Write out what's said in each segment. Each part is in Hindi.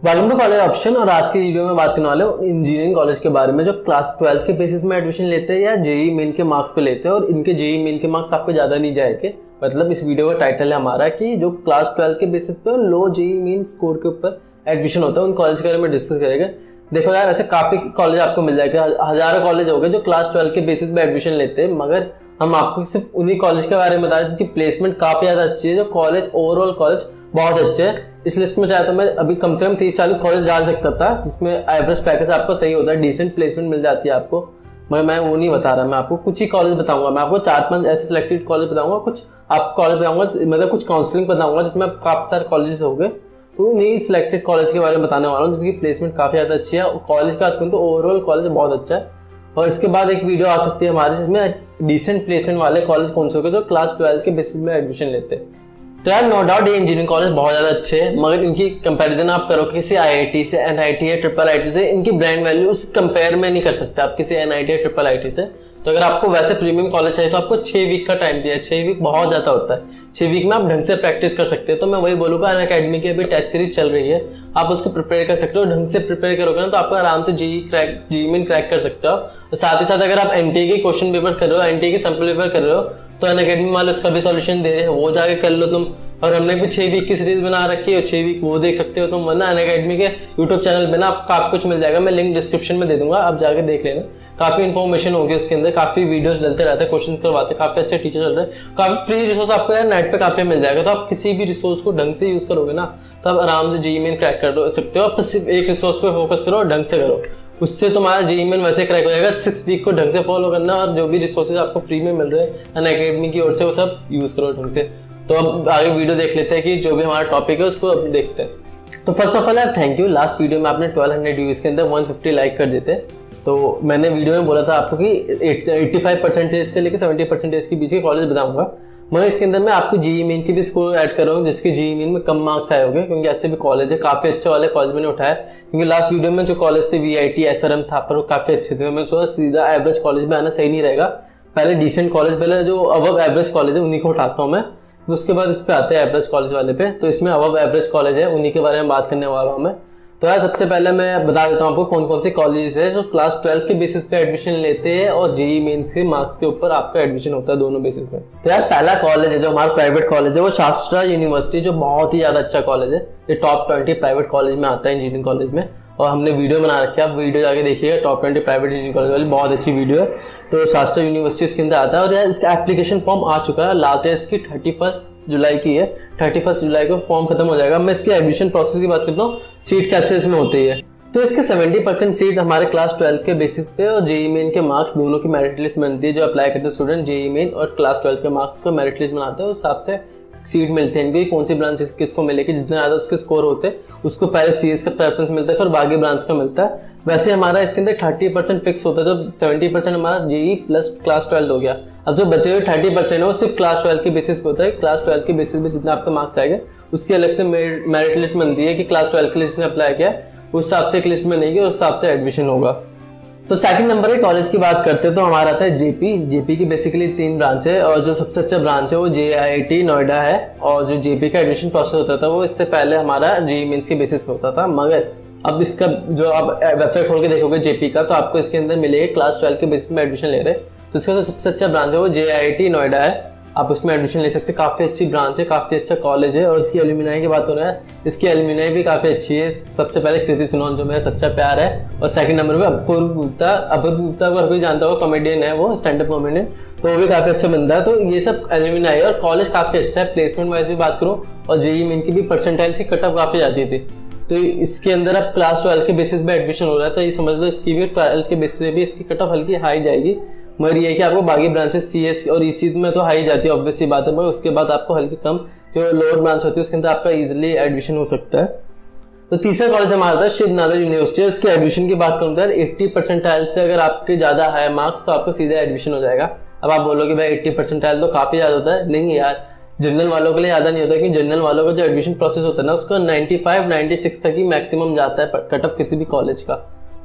वेलकम टू कॉलेज ऑप्शन और आज की वीडियो में बात करने वाले इंजीनियरिंग कॉलेज के बारे में, जो क्लास ट्वेल्थ के बेसिस में एडमिशन लेते हैं या जेई मेन के मार्क्स पे लेते हैं और इनके जेई मेन के मार्क्स आपको ज़्यादा नहीं जाएँगे मतलब इस वीडियो का टाइटल है हमारा कि जो क्लास ट्वेल्थ के बेसिस पे लो जेई मेन स्कोर के ऊपर एडमिशन होता है, उन कॉलेज के बारे में डिस्कस करेंगे। देखो यार, ऐसे काफ़ी कॉलेज आपको मिल जाएगा हज़ारों कॉलेज हो गए जो क्लास ट्वेल्व के बेसिस पे एडमिशन लेते हैं, मगर हम आपको सिर्फ़ उन्हीं कॉलेज के बारे में बता रहे हैं जिनकी प्लेसमेंट काफ़ी ज़्यादा अच्छी है, जो कॉलेज ओवरऑल कॉलेज बहुत अच्छे इस लिस्ट में चाहे तो मैं अभी कम से कम तीस चालीस कॉलेज डाल सकता था, जिसमें एवरेज पैकेज आपको सही होता है डिसेंट प्लेसमेंट मिल जाती है आपको। मगर मैं वो नहीं बता रहा, मैं आपको कुछ ही कॉलेज बताऊँगा। मैं आपको चार पाँच ऐसे सिलेक्टेड कॉलेज बताऊँगा, कुछ आप कॉलेज बताऊँगा मतलब कुछ काउंसलिंग बताऊँगा, जिसमें काफ़ी सारे कॉलेजेस हो गए तो उन्हीं सिलेक्टेड कॉलेज के बारे में बताने वाला हूँ, जिनकी प्लेसमेंट काफ़ी ज़्यादा अच्छी है। और कॉलेज का बात करूँ तो ओवरऑल कॉलेज बहुत अच्छा है। और इसके बाद एक वीडियो आ सकती है हमारे, जिसमें डिसेंट प्लेसमेंट वाले कॉलेज कौन से हो गए जो क्लास ट्वेल्थ के बेसिस में एडमिशन लेते हैं। तो यार नो डाउट ये इंजीनियरिंग कॉलेज बहुत ज़्यादा अच्छे हैं, मगर इनकी कंपैरिजन आप करो, किसी आईआईटी से एनआईटी या ट्रिपल आईटी से, इनकी ब्रांड वैल्यू उस कंपेयर में नहीं कर सकते आप, किसी एनआईटी या ट्रिपल आईटी से। तो अगर आपको वैसे प्रीमियम कॉलेज चाहिए तो आपको छः वीक का टाइम दिया है छः वीक बहुत ज़्यादा होता है। छः वीक में आप ढंग से प्रैक्टिस कर सकते हैं। तो मैं वही बोलूँगा, अन अकेडमी की अभी टेस्ट सीरीज़ चल रही है, आप उसको प्रिपेयर कर सकते हो, ढंग से प्रिपेयर करोगे ना तो आपको आराम से जी क्रैक जी मिन क्रैक कर सकते हो। और साथ ही साथ अगर आप एनटीए के क्वेश्चन पेपर कर रहे हो एन के सैंपल पेपर कर रहे हो तो अन अकेडमी वाले उसका भी सॉल्यूशन दे रहे हैं, वो जाके कर लो तुम। और हमने भी छः वीक की सीरीज़ बना रखी है छः वीक वो देख सकते हो तुम। वरना अन अकेडमी के यूट्यूब चैनल पे ना आप काफ़ी कुछ मिल जाएगा, मैं लिंक डिस्क्रिप्शन में दे दूँगा, आप जाके देख लेना। काफ़ी इन्फॉर्मेशन होगी उसके अंदर, काफ़ी वीडियोस डलते रहते हैं क्वेश्चन करवाते हैं, काफ़ी अच्छे टीचर चल रहे हैं। काफ़ी फ्री रिसोर्स आपको यार नेट पे काफ़ी मिल जाएगा। तो आप किसी भी रिसोर्स को ढंग से यूज़ करोगे ना तो आप आराम से जी मेन क्रैक कर सकते हो। आप सिर्फ़ एक रिसोर्स पे फोकस करो और ढंग से करो। उससे तुम्हारा जी मेन वैसे क्रैक हो जाएगा। सिक्स वीक को ढंग से फॉलो करना और जो भी रिसोर्सेज आपको फ्री में मिल रहे हैं अन अकेडमी की ओर से वो सब यूज़ करो ढंग से। तो अब आगे वीडियो देख लेते हैं कि जो भी हमारा टॉपिक है, उसको अब देखते हैं। तो फ़र्स्ट ऑफ़ ऑल यार थैंक यू लास्ट वीडियो में आपने ट्वेल्व हंड्रेड व्यूज़ के अंदर वन फिफ्टी लाइक कर देते। तो मैंने वीडियो में बोला था आपको कि एट्टी फाइव परसेंटेज से लेकर सेवेंटी परसेंटेज के बीच के कॉलेज बताऊँगा। मैं इसके अंदर मैं आपको जी मेन की भी स्कोर ऐड कर रहा हूँ, जिसके जी मेन में कम मार्क्स आए होंगे, क्योंकि ऐसे भी कॉलेज है, काफ़ी अच्छे वाले कॉलेज मैंने उठाया क्योंकि लास्ट वीडियो में जो कॉलेज थे V I T S R M था, पर वो काफ़ी अच्छे थे। मैं सोचा सीधा एवरेज कॉलेज में आना सही नहीं रहेगा। पहले डिसेंट कॉलेज पहले जो अब एवरेज कॉलेज है, उन्हीं को उठाता हूँ मैं। उसके बाद इस पे आते हैं एवरेज कॉलेज वाले पे। तो इसमें अब एवरेज कॉलेज है, उन्हीं के बारे में बात करने वाला हूँ मैं। तो यार, सबसे पहले मैं बता देता हूँ आपको कौन कौन से कॉलेज है जो क्लास ट्वेल्थ के बेसिस पे एडमिशन लेते हैं और जेई मेन के मार्क्स के ऊपर आपका एडमिशन होता है दोनों बेसिस पे। तो यार, पहला कॉलेज है जो हमारा प्राइवेट कॉलेज है, वो शास्त्रा यूनिवर्सिटी जो बहुत ही ज़्यादा अच्छा कॉलेज है। ये टॉप ट्वेंटी प्राइवेट कॉलेज में आता है इंजीनियरिंग कॉलेज में। और हमने वीडियो बना रखी है, आप वीडियो जाके देखिएगा top twenty private engineering college वाली बहुत अच्छी वीडियो है। तो शास्त्रा यूनिवर्सिटी उसके अंदर आता है और यार, इसका एप्लीकेशन फॉर्म आ चुका है लास्ट ईयर इसकी थर्टी फ़र्स्ट जुलाई की है थर्टी फ़र्स्ट जुलाई को फॉर्म खत्म हो जाएगा। मैं इसके एडमिशन प्रोसेस की बात करता हूँ सीट कैसे इसमें होती है? तो इसके 70 परसेंट सीट हमारे क्लास 12 के बेसिस पे और जेई मेन के मार्क्स दोनों की मेरिट लिस्ट बनती है, जो अप्लाई करते हैं स्टूडेंट जेई मेन और क्लास 12 के मार्क्स को मेरिट लिस्ट बनाते हैं। उस हिसाब से सीट मिलते हैं। इनकी कौन सी ब्रांच किसको मिलेगी जितने ज़्यादा उसके स्कोर होते हैं, उसको पहले सीएस का प्रेफरेंस मिलता है, फिर बाकी ब्रांच का मिलता है। वैसे हमारा इसके अंदर थर्टी परसेंट फिक्स होता है। जो सेवेंटी परसेंट हमारा जेई प्लस क्लास ट्वेल्व हो गया। अब जो बचे हुए थर्टी परसेंट है, वो सिर्फ़ क्लास ट्वेल्व के बेसिस पे होता है। क्लास ट्वेल्व के बेसिस पे जितना आपके मार्क्स आएँगे, उसकी अलग से मेरिट लिस्ट बनती है कि क्लास ट्वेल्व के लिस्ट में अप्लाई किया उस हिसाब से एक लिस्ट में नहीं किया उस हिसाब से एडमिशन होगा। तो सेकंड नंबर है कॉलेज की बात करते हैं तो हमारा आता है जेपी जेपी की बेसिकली तीन ब्रांच है, और जो सबसे अच्छा ब्रांच है वो जे आई टी नोएडा है, और जो जेपी का एडमिशन प्रोसेस होता था, वो इससे पहले हमारा जी मीन्स के बेसिस पे होता था। मगर अब इसका जो आप वेबसाइट खोल के देखोगे जेपी का तो आपको इसके अंदर मिलेगा क्लास ट्वेल्व के बेसिस में एडमिशन ले रहे तो इसका जो सबसे अच्छा ब्रांच है वो जे नोएडा है। आप उसमें एडमिशन ले सकते हैं। काफ़ी अच्छी ब्रांच है, काफ़ी अच्छा कॉलेज है और इसकी एलुमिनाई की बात हो रहा है, इसकी एलुमिनाई भी काफ़ी अच्छी है। सबसे पहले कृति सुनौन, जो मेरा सच्चा प्यार है, और सेकंड नंबर पे अपूर्व गुप्ता अपूर्व गुप्ता को कोई जानता होगा कॉमेडियन है वो स्टैंड अप कॉमेडियन तो वो भी काफ़ी अच्छा बंदा है। तो ये सब एलुमिनाई है और कॉलेज काफ़ी अच्छा है। प्लेसमेंट वाइज भी बात करूँ, और जेई मेन की भी परसेंटाइल की कटअप काफ़ी जाती थी। तो इसके अंदर अब क्लास ट्वेल्व के बेसिस पे एडमिशन हो रहा है तो ये समझ लो इसकी भी ट्वेल्थ के बेसिस पे भी इसकी कट ऑफ़ हल्की हाई जाएगी। मगर ये कि आपको बाकी ब्रांचेस सी एस और ई सी में तो हाई जाती है ऑब्वियसली बात है, मगर उसके बाद आपको हल्की कम जो लोअर ब्रांच होती है, उसके अंदर आपका इजिली एडमिशन हो सकता है। तो तीसरा कॉलेज हमारा था शिव नागर यूनिवर्सिटी उसके एडमिशन की बात करूँ तो एट्टी परसेंटाइल से अगर आपके ज़्यादा हाई मार्क्स तो आपको सीधा एडमिशन हो जाएगा। अब आप बोलोगे भाई एट्टी परसेंटाइल तो काफ़ी ज़्यादा होता है। नहीं यार जनरल वालों के लिए ज़्यादा नहीं होता क्योंकि जनरल वालों का जो एडमिशन प्रोसेस होता है ना, उसका 95 96 तक ही मैक्सिमम जाता है कट ऑफ़ किसी भी कॉलेज का।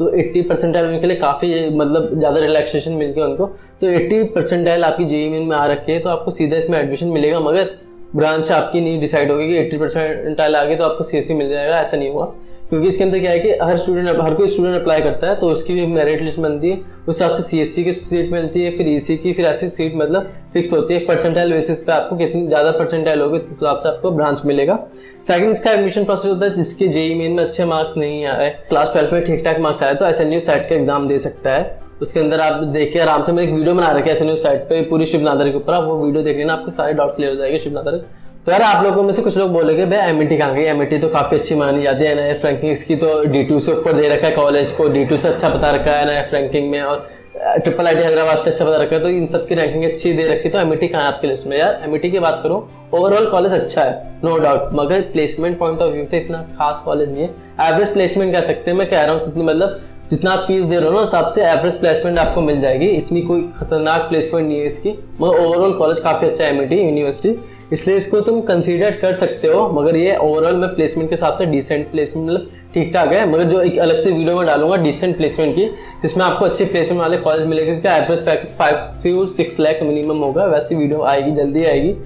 तो 80 परसेंटाइल उनके लिए काफ़ी मतलब ज़्यादा रिलैक्सेशन मिल गया उनको। तो 80 परसेंटाइल आपकी जेई में आ रखी है तो आपको सीधा इसमें एडमिशन मिलेगा, मगर ब्रांच आपकी नहीं डिसाइड होगी कि एट्टी परसेंटाइल आ गई तो आपको सी मिल जाएगा, ऐसा नहीं हुआ। क्योंकि इसके अंदर क्या है कि हर स्टूडेंट हर कोई स्टूडेंट अप्लाई करता है तो उसकी भी मेरिट लिस्ट बनती है। उस हिसाब से सी एस सी की सीट मिलती है, फिर ई सी की, फिर ऐसी सीट मतलब फिक्स होती है। परसेंटाइल बेसिस पे आपको कितनी, ज़्यादा परसेंटाइल होगी उस हिसाब से आपको ब्रांच मिलेगा। सेकंड इसका एडमिशन प्रोसेस होता है, जिसके जेई मेन में अच्छे मार्क्स नहीं आए क्लास ट्वेल्थ में ठीक ठाक मार्क्स आए तो एस एन यू सेट का एग्ज़ाम दे सकता है। उसके अंदर आप देख के आराम से, मैं एक वीडियो बना रखा है एस एन यू साइट पर पूरी शिवनादर के ऊपर। आप वो वीडियो देख लेना, आपके सारे डाउट क्लियर हो जाएँगे शिवनादर तो यार, आप लोगों में से कुछ लोग बोलेगे भाई एमिटी कहाँ गई? एमिटी तो काफ़ी अच्छी मानी जाती है ना फ्रैंकिंग इसकी तो डी टू से ऊपर दे रखा है कॉलेज को डी टू से अच्छा बता रखा है ना फ्रैंकिंग में और ट्रिपल आई टी हैदराबाद से अच्छा बता रखा है तो इन सब की रैंकिंग अच्छी दे रखी तो एमिटी कहाँ है आपकी लिस्ट में? यार एमिटी की बात करो ओवरऑल कॉलेज अच्छा है नो डाउट मगर प्लेसमेंट पॉइंट ऑफ़ व्यू से इतना खास कॉलेज नहीं है। एवरेज प्लेसमेंट कह सकते हैं, मैं कह रहा हूँ मतलब जितना आप फ़ीस दे रहे हो ना सबसे से एवरेज प्लेसमेंट आपको मिल जाएगी। इतनी कोई खतरनाक प्लेसमेंट नहीं है इसकी। मगर ओवरऑल कॉलेज काफ़ी अच्छा है एम यूनिवर्सिटी इसलिए इसको तुम कंसीडर कर सकते हो, मगर ये ओवरऑल में प्लेसमेंट के हिसाब से डिसेंट प्लेसमेंट मतलब ठीक ठाक है। मगर जो एक अलग से वीडियो में डालूँगा डिसेंट प्लेसमेंट की, जिसमें आपको अच्छे प्लेसमेंट वाले कॉलेज मिलेंगे इसका एवरेज पैकेज फाइव से सिक्स लैख मिनिमम होगा, वैसी वीडियो आएगी, जल्दी आएगी।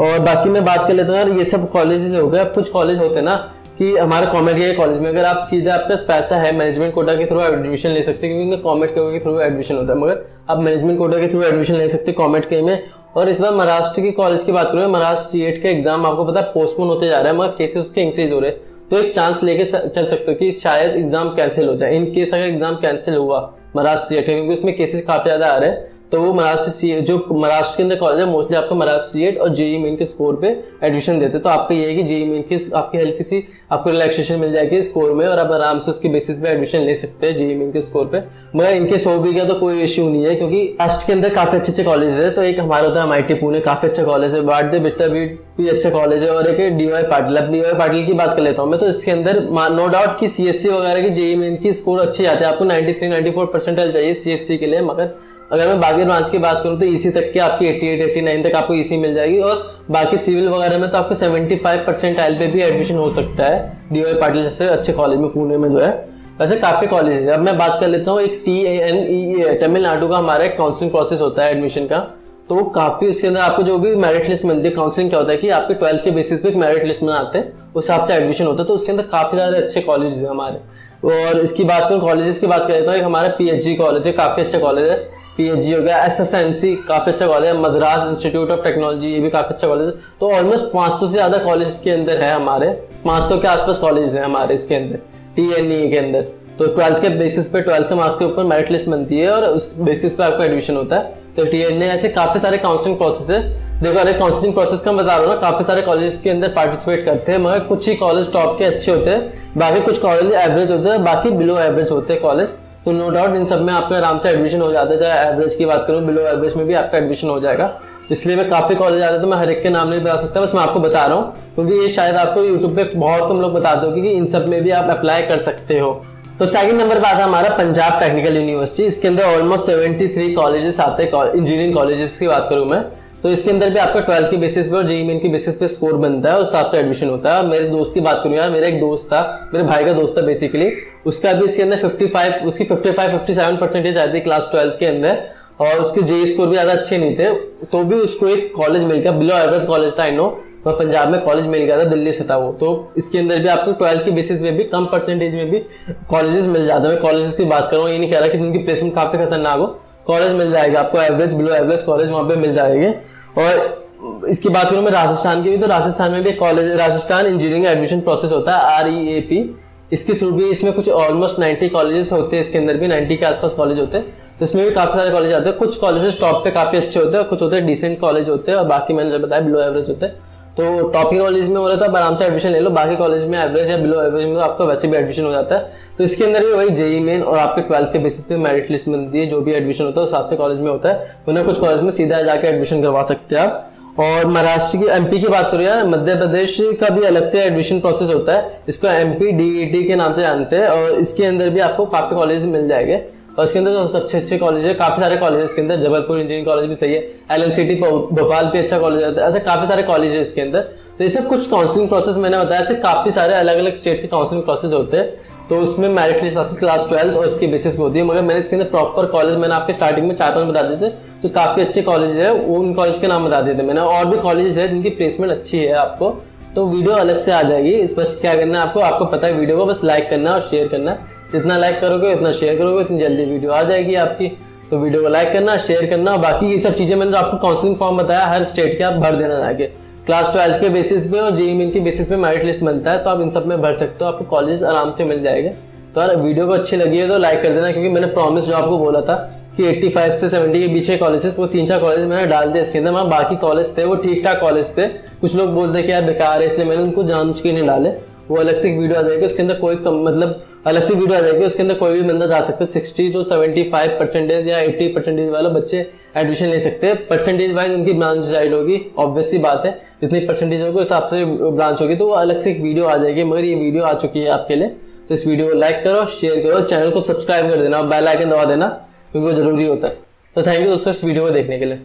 और बाकी मैं बात कर लेता हूँ, यार, ये सब कॉलेजेस हो गए। कुछ कॉलेज होते ना कि हमारे कॉमेट के कॉलेज में अगर आप सीधा आपके पास पैसा है मैनेजमेंट कोटा के थ्रू एडमिशन ले सकते हैं, क्योंकि कॉमेट के थ्रू एडमिशन होता है। मगर आप मैनेजमेंट कोटा के थ्रू एडमिशन ले सकते कॉमेड के में। और इस बार महाराष्ट्र के कॉलेज की बात करें, महाराष्ट्र सी का एग्ज़ाम आपको पता है पोस्टपोन होते जा रहा है, मगर केसेस उसके इंक्रीज हो रहे हैं। तो एक चांस लेके चल सकते हो कि शायद एग्ज़ाम कैंसिल हो जाए। इन केस अगर एग्ज़ाम कैंसिल हुआ महाराष्ट्र सी क्योंकि उसमें केसेस काफ़ी ज़्यादा आ रहे हैं तो वो महाराष्ट्र सी जो महाराष्ट्र के अंदर कॉलेज है मोस्टली आपको महाराष्ट्र सी और जेई मेन के स्कोर पे एडमिशन देते हैं। तो आपको ये है कि जेई मेन की आपकी हेल्थ किसी, आपको रिलैक्सेशन मिल जाएगी स्कोर में और आप आराम से उसके बेसिस पे एडमिशन ले सकते हैं जेई मेन के स्कोर पे। मगर इनके सो भी गया तो कोई इश्यू नहीं है, क्योंकि लास्ट के अंदर काफ़ी अच्छे अच्छे कॉलेज है। तो एक हमारा होता है एम पुणे काफ़ी अच्छा कॉलेज है। बाट दे बिट्टा बीट भी अच्छा कॉलेज है और एक डी वाई पाटिल अब डी वाई पाटिल की बात कर लेता हूँ मैं तो इसके अंदर नो डाउट की सीएससी वगैरह की जेई मेन की स्कोर अच्छी आती है। आपको ninety three ninety four percentage चाहिए सीएससी के लिए, मगर अगर मैं बाकी ब्रांच की बात करूँ तो इसी e तक की आपकी 88 89 तक आपको इसी e मिल जाएगी और बाकी सिविल वगैरह में तो आपको 75 परसेंट आयल पे भी एडमिशन हो सकता है। डी वाई पाटिल जैसे अच्छे कॉलेज में पुणे में जो है। वैसे काफ़ी कॉलेज है। अब मैं बात कर लेता हूँ, एक T N E A Tamil Nadu का हमारा एक काउंसलिंग प्रोसेस होता है एडमिशन का। तो वो काफ़ी उसके अंदर आपको जो भी मेरिट लिस्ट मिलती है काउंसलिंग क्या होता है कि आपके ट्वेल्थ के बेसिस पे एक मेरिट लिस्ट में आते हैं। उस हिसाब से एडमिशन होता है। तो उसके अंदर काफ़ी ज़्यादा अच्छे कॉलेज है हमारे। और इसकी बात करूँ कॉलेजेस की बात करें तो एक हमारा पीएचजी कॉलेज है। काफ़ी अच्छा कॉलेज है। पीएचजी हो गया एस एस एन काफ़ी अच्छा कॉलेज है, मद्रास इंस्टीट्यूट ऑफ़ टेक्नोलॉजी ये भी काफ़ी अच्छा कॉलेज है। तो ऑलमोस्ट 500 से ज़्यादा कॉलेज के अंदर है हमारे 500 के आसपास कॉलेज है हमारे इसके अंदर टीएनई के अंदर। तो ट्वेल्थ के बेसिस पे ट्वेल्थ के मार्क्स के ऊपर मेरिट लिस्ट बनती है और उस बेसिस पे आपको एडमिशन होता है। तो टी एन ऐसे काफ़ी सारे काउंसलिंग प्रोसेस है। देखो, अरे काउंसलिंग प्रोसेस का बता रहा हूँ ना, काफ़ी सारे कॉलेज के अंदर पार्टिसिपेट करते हैं, मगर कुछ ही कॉलेज टॉप के अच्छे होते हैं, बाकी कुछ कॉलेज एवरेज होते हैं, बाकी बिलो एवरेज होते हैं कॉलेज तो नो डाउट इन सब में आपका आराम से एडमिशन हो जाता है। चाहे एवरेज की बात करूँ बिलो एवरेज में भी आपका एडमिशन हो जाएगा। इसलिए मैं काफ़ी कॉलेज आ रहे तो मैं हर एक के नाम नहीं बता सकता, बस मैं आपको बता रहा हूँ। क्योंकि ये शायद आपको यूट्यूब पे बहुत कम लोग बताते हो कि इन सब में भी आप अप्लाई कर सकते हो। तो सेकंड नंबर बात है हमारा पंजाब टेक्निकल यूनिवर्सिटी इसके अंदर ऑलमोस्ट 73 कॉलेजेस आते हैं इंजीनियरिंग कॉलेजेस की बात करूँ मैं। तो इसके अंदर भी आपका ट्वेल्थ के बेसिस पे और जेई मेन के बेसिस पे स्कोर बनता है, उस हिसाब से एडमिशन होता है। मेरे दोस्त की बात करूँ यार, मेरा एक दोस्त था, मेरे भाई का दोस्त था बेसिकली उसका भी इसके अंदर 55 उसकी 55 57 परसेंटेज आई थी क्लास ट्वेल्थ के अंदर। और उसके जेई स्कोर भी ज़्यादा अच्छे नहीं थे। तो भी उसको एक कॉलेज मिल गया बिलो एवरेज कॉलेज था आई नो वह पंजाब में कॉलेज मिल गया था, दिल्ली से था वो। तो इसके अंदर भी आपको ट्वेल्थ के बेसिस में भी, कम परसेंटेज में भी कॉलेजेस मिल जाते हैं। मैं कॉलेजेस की बात करूँ ये नहीं कह रहा कि उनकी प्लेसमेंट काफ़ी खतरनाक हो। कॉलेज मिल जाएगा, आपको एवरेज बिलो एवरेज कॉलेज वहाँ पे मिल जाएँगे। और इसकी बात करूँ मैं राजस्थान की भी तो राजस्थान में भी college Rajasthan engineering admission process होता है आर ई ए पी इसके थ्रू भी इसमें कुछ ऑलमोस्ट 90 कॉलेजेस होते हैं, इसके अंदर भी 90 के आसपास कॉलेज होते हैं। तो इसमें भी काफ़ी सारे कॉलेज आते हैं। कुछ कॉलेजेस टॉप पे काफ़ी अच्छे होते हैं, कुछ होते हैं डिसेंट कॉलेज होते हैं, और बाकी मैंने जो बताया बिलो एवरेज होते हैं। तो टॉप कॉलेज में हो रहा था आराम से एडमिशन ले लो। बाकी कॉलेज में एवरेज या बिलो एवरेज में तो आपका वैसे भी एडमिशन हो जाता है। तो इसके अंदर भी वही जेई मेन और आपके ट्वेल्थ के बेसिस पे मेरिट लिस्ट मिलती है, जो भी एडमिशन होता है, उस हिसाब से कॉलेज में होता है। उन्हें कुछ कॉलेज में सीधा जाके एडमिशन करवा सकते हैं आप। और महाराष्ट्र की एमपी की बात करूँ यार, मध्य प्रदेश का भी अलग से एडमिशन प्रोसेस होता है। इसको एमपी डीईटी के नाम से जानते हैं और इसके अंदर भी आपको काफ़ी कॉलेज मिल जाएँगे। और इसके अंदर तो अच्छे अच्छे कॉलेज है, काफ़ी सारे कॉलेज इसके अंदर। जबलपुर इंजीनियरिंग कॉलेज भी सही है। L N C T Bhopal भी अच्छा कॉलेज है। ऐसे काफ़ी सारे कॉलेज है इसके अंदर। तो ये सब कुछ काउंसलिंग प्रोसेस मैंने बताया। ऐसे काफ़ी सारे अलग अलग स्टेट के काउंसलिंग प्रोसेस होते हैं। तो उसमें मेरिट लिस्ट आपकी क्लास ट्वेल्थ और इसके बेसिस पे होती है। मगर मैंने इसके अंदर प्रॉपर कॉलेज मैंने आपके स्टार्टिंग में चार पाँच बता दिए थे। तो काफ़ी अच्छे कॉलेज है उन कॉलेज के नाम बता दिए थे मैंने। और भी कॉलेज है जिनकी प्लेसमेंट अच्छी है आपको। तो वीडियो अलग से आ जाएगी। इस पर क्या करना है आपको? आपको पता है वीडियो को बस लाइक करना और शेयर करना। जितना लाइक करोगे, उतना शेयर करोगे, उतनी जल्दी वीडियो आ जाएगी आपकी। तो वीडियो को लाइक करना शेयर करना। बाकी ये सब चीज़ें मैंने तो आपको काउंसलिंग फॉर्म बताया, हर स्टेट के आप भर देना जाके क्लास ट्वेल्थ के बेसिस पे और जेई मेन के बेसिस पे मेरिट लिस्ट बनता है तो आप इन सब में भर सकते हो। आपको कॉलेज आराम से मिल जाएगा। तो यार वीडियो को अच्छी लगी है तो लाइक कर देना, क्योंकि मैंने प्रॉमिस जो आपको बोला था कि 85 से 70 के बीच के कॉलेजेस वो तीन चार कॉलेज मैंने डाल दिए इसके अंदर। वहाँ बाकी कॉलेज थे, वो ठीक ठाक कॉलेज थे। कुछ लोग बोलते कि यार, बेकार है, इसलिए मैंने उनको जान के नहीं डाले। वो अलग से वीडियो आ जाएगी, उसके अंदर कोई कम मतलब अलग से वीडियो आ जाएगी, उसके अंदर कोई भी बंदा जा सकता है। Sixty to seventy five percentage या एट्टी परसेंटेज वाले बच्चे एडमिशन ले सकते हैं। परसेंटेज वाइज उनकी ब्रांच डिसाइड होगी ऑब्वियसली बात है। जितनी परसेंटेज होगी, उस हिसाब से ब्रांच होगी। तो वो अलग से एक वीडियो आ जाएगी, मगर ये वीडियो आ चुकी है आपके लिए। तो इस वीडियो को लाइक करो शेयर करो चैनल को सब्सक्राइब कर देना, और बेल आइकन दबा देना, क्योंकि वो ज़रूरी होता है। तो थैंक यू दोस्तों इस वीडियो को देखने के लिए।